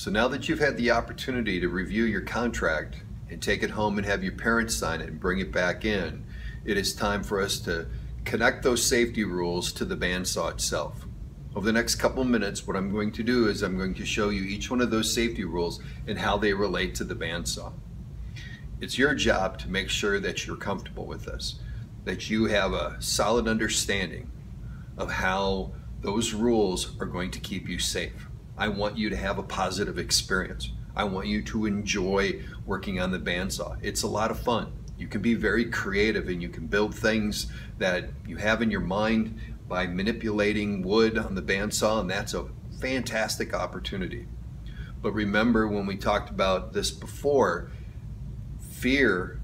So now that you've had the opportunity to review your contract and take it home and have your parents sign it and bring it back in, it is time for us to connect those safety rules to the bandsaw itself. Over the next couple minutes, what I'm going to do is I'm going to show you each one of those safety rules and how they relate to the bandsaw. It's your job to make sure that you're comfortable with this, that you have a solid understanding of how those rules are going to keep you safe. I want you to have a positive experience. I want you to enjoy working on the bandsaw. It's a lot of fun. You can be very creative and you can build things that you have in your mind by manipulating wood on the bandsaw, and that's a fantastic opportunity. But remember when we talked about this before, fear,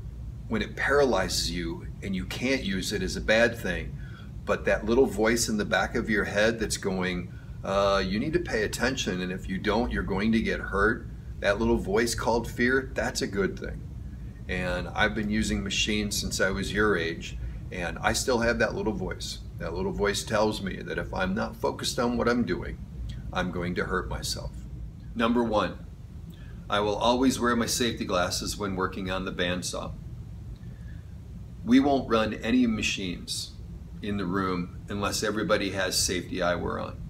when it paralyzes you and you can't use it, is a bad thing. But that little voice in the back of your head that's going, uh, you need to pay attention, and if you don't, you're going to get hurt. That little voice called fear, that's a good thing. And I've been using machines since I was your age, and I still have that little voice. That little voice tells me that if I'm not focused on what I'm doing, I'm going to hurt myself. Number one, I will always wear my safety glasses when working on the bandsaw. We won't run any machines in the room unless everybody has safety eyewear on.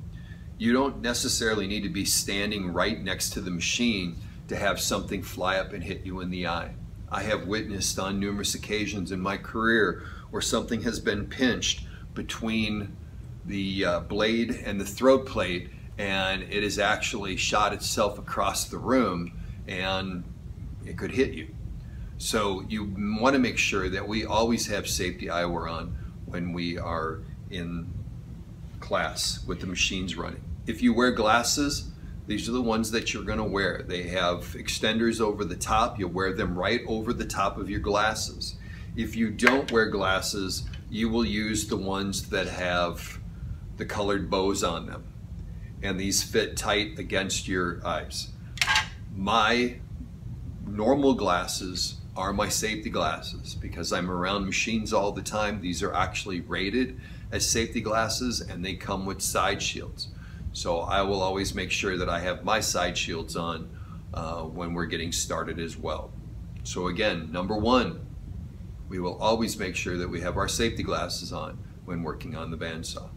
You don't necessarily need to be standing right next to the machine to have something fly up and hit you in the eye. I have witnessed on numerous occasions in my career where something has been pinched between the uh, blade and the throat plate and it has actually shot itself across the room and it could hit you. So you want to make sure that we always have safety eyewear on when we are in class with the machines running. If you wear glasses, these are the ones that you're going to wear. They have extenders over the top. You'll wear them right over the top of your glasses. If you don't wear glasses, you will use the ones that have the colored bows on them. And these fit tight against your eyes. My normal glasses are my safety glasses because I'm around machines all the time. These are actually rated as safety glasses and they come with side shields. So I will always make sure that I have my side shields on uh, when we're getting started as well. So again, number one, we will always make sure that we have our safety glasses on when working on the bandsaw.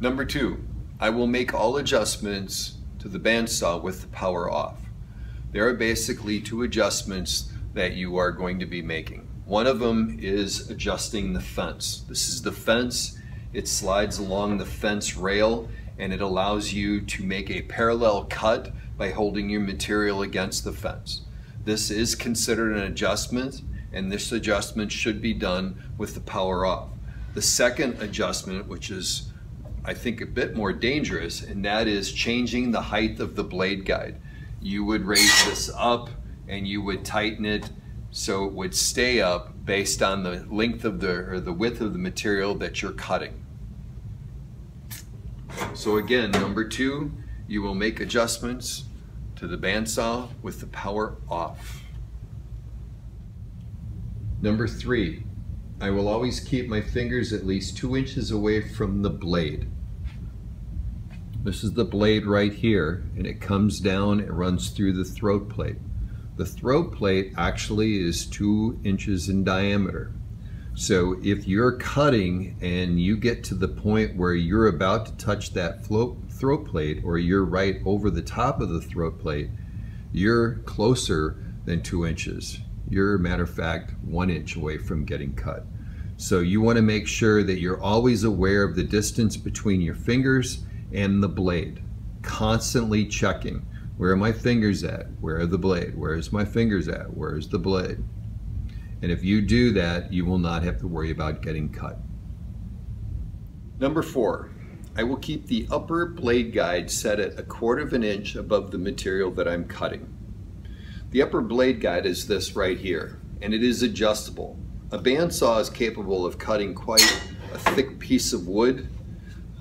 Number two, I will make all adjustments to the bandsaw with the power off. There are basically two adjustments that you are going to be making. One of them is adjusting the fence. This is the fence. It slides along the fence rail and it allows you to make a parallel cut by holding your material against the fence. This is considered an adjustment and this adjustment should be done with the power off. The second adjustment, which is I think a bit more dangerous, and that is changing the height of the blade guide. You would raise this up and you would tighten it so it would stay up based on the length of the or the width of the material that you're cutting. So again, number two, you will make adjustments to the bandsaw with the power off. Number three, I will always keep my fingers at least two inches away from the blade. This is the blade right here, and it comes down and runs through the throat plate. The throat plate actually is two inches in diameter. So if you're cutting and you get to the point where you're about to touch that throat plate or you're right over the top of the throat plate, you're closer than two inches you're, matter of fact, one inch away from getting cut. So you want to make sure that you're always aware of the distance between your fingers and the blade. Constantly checking. Where are my fingers at? Where are the blade? Where's my fingers at? Where's the blade? And if you do that, you will not have to worry about getting cut. Number four, I will keep the upper blade guide set at a quarter of an inch above the material that I'm cutting. The upper blade guide is this right here, and it is adjustable. A bandsaw is capable of cutting quite a thick piece of wood,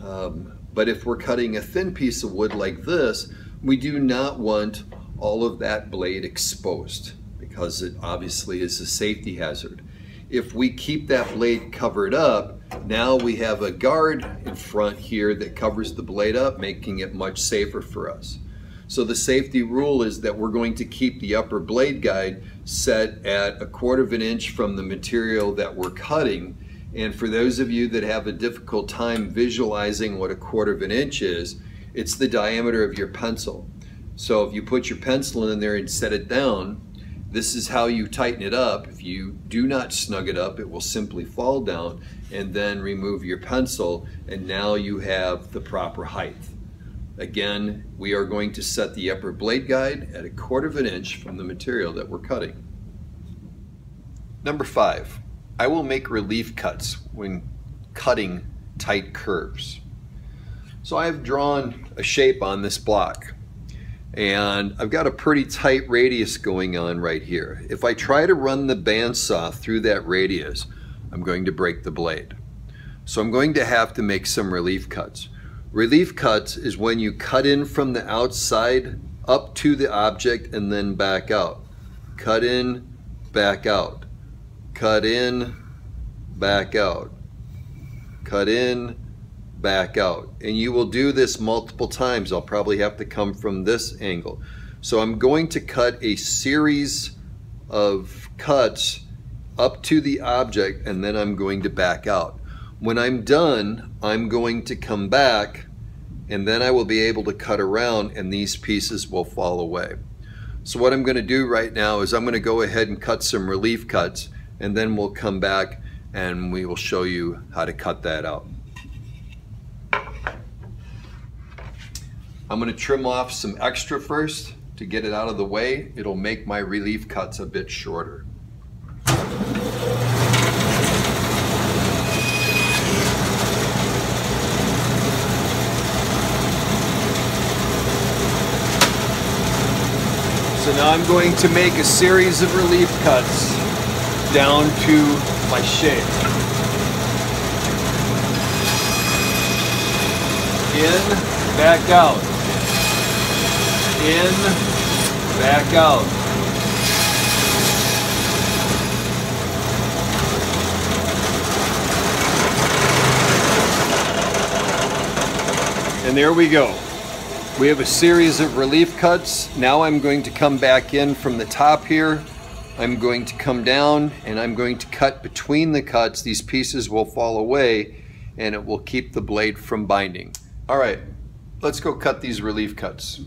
um, but if we're cutting a thin piece of wood like this, we do not want all of that blade exposed because it obviously is a safety hazard. If we keep that blade covered up, now we have a guard in front here that covers the blade up, making it much safer for us. So the safety rule is that we're going to keep the upper blade guide set at a quarter of an inch from the material that we're cutting. And for those of you that have a difficult time visualizing what a quarter of an inch is, it's the diameter of your pencil. So if you put your pencil in there and set it down, this is how you tighten it up. If you do not snug it up, it will simply fall down and then remove your pencil and now you have the proper height. Again, we are going to set the upper blade guide at a quarter of an inch from the material that we're cutting. Number five, I will make relief cuts when cutting tight curves. So I have drawn a shape on this block and I've got a pretty tight radius going on right here. If I try to run the bandsaw through that radius, I'm going to break the blade. So I'm going to have to make some relief cuts. Relief cuts is when you cut in from the outside up to the object and then back out. Cut in, back out. Cut in, back out. Cut in, back out. And you will do this multiple times. I'll probably have to come from this angle. So I'm going to cut a series of cuts up to the object and then I'm going to back out. When I'm done, I'm going to come back and then I will be able to cut around and these pieces will fall away. So what I'm going to do right now is I'm going to go ahead and cut some relief cuts and then we'll come back and we will show you how to cut that out. I'm going to trim off some extra first to get it out of the way. It'll make my relief cuts a bit shorter. So now I'm going to make a series of relief cuts down to my shape. In, back out. In, back out. And there we go. We have a series of relief cuts. Now I'm going to come back in from the top here. I'm going to come down and I'm going to cut between the cuts. These pieces will fall away and it will keep the blade from binding. All right, let's go cut these relief cuts.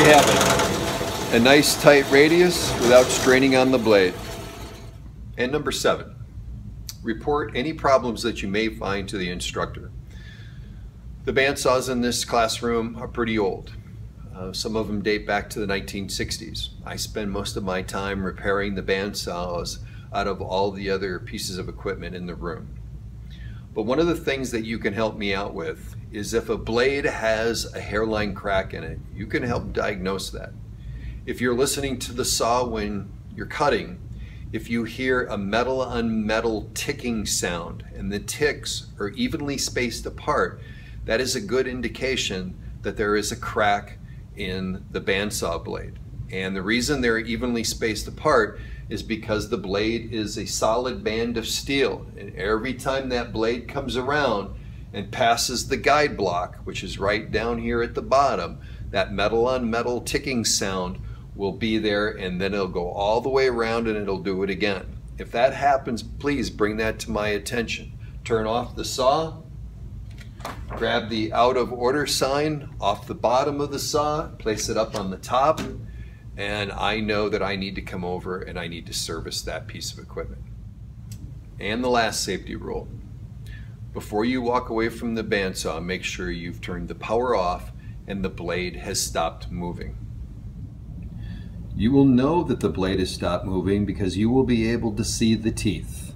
We have it. A nice tight radius without straining on the blade. And number seven, report any problems that you may find to the instructor. The bandsaws in this classroom are pretty old. Uh, some of them date back to the 1960s. I spend most of my time repairing the bandsaws out of all the other pieces of equipment in the room. But one of the things that you can help me out with is if a blade has a hairline crack in it, you can help diagnose that. If you're listening to the saw when you're cutting, if you hear a metal on metal ticking sound and the ticks are evenly spaced apart, that is a good indication that there is a crack in the bandsaw blade. And the reason they're evenly spaced apart is because the blade is a solid band of steel. And every time that blade comes around and passes the guide block, which is right down here at the bottom, that metal on metal ticking sound will be there and then it'll go all the way around and it'll do it again. If that happens, please bring that to my attention. Turn off the saw, grab the out of order sign off the bottom of the saw, place it up on the top, and I know that I need to come over and I need to service that piece of equipment. And the last safety rule. Before you walk away from the bandsaw, make sure you've turned the power off and the blade has stopped moving. You will know that the blade has stopped moving because you will be able to see the teeth.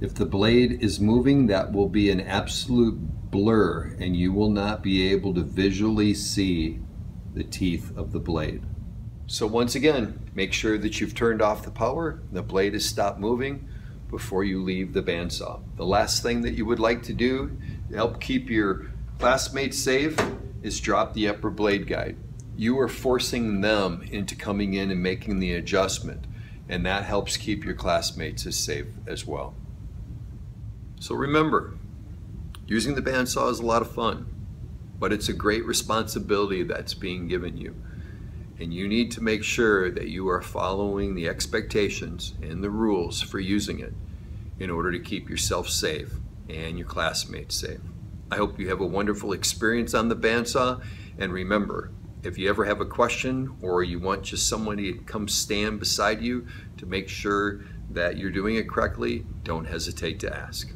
If the blade is moving, that will be an absolute blur and you will not be able to visually see the teeth of the blade. So once again, make sure that you've turned off the power, the blade has stopped moving before you leave the bandsaw. The last thing that you would like to do to help keep your classmates safe is drop the upper blade guide. You are forcing them into coming in and making the adjustment, and that helps keep your classmates as safe as well. So remember, using the bandsaw is a lot of fun, but it's a great responsibility that's being given you. And you need to make sure that you are following the expectations and the rules for using it in order to keep yourself safe and your classmates safe. I hope you have a wonderful experience on the bandsaw. And remember, if you ever have a question or you want just somebody to come stand beside you to make sure that you're doing it correctly, don't hesitate to ask.